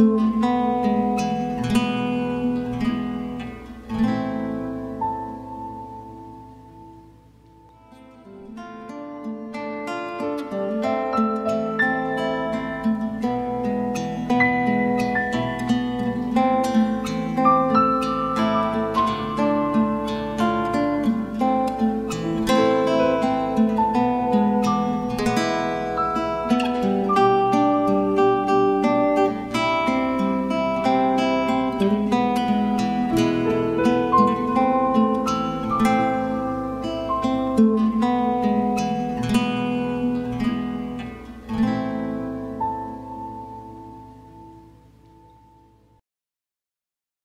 Música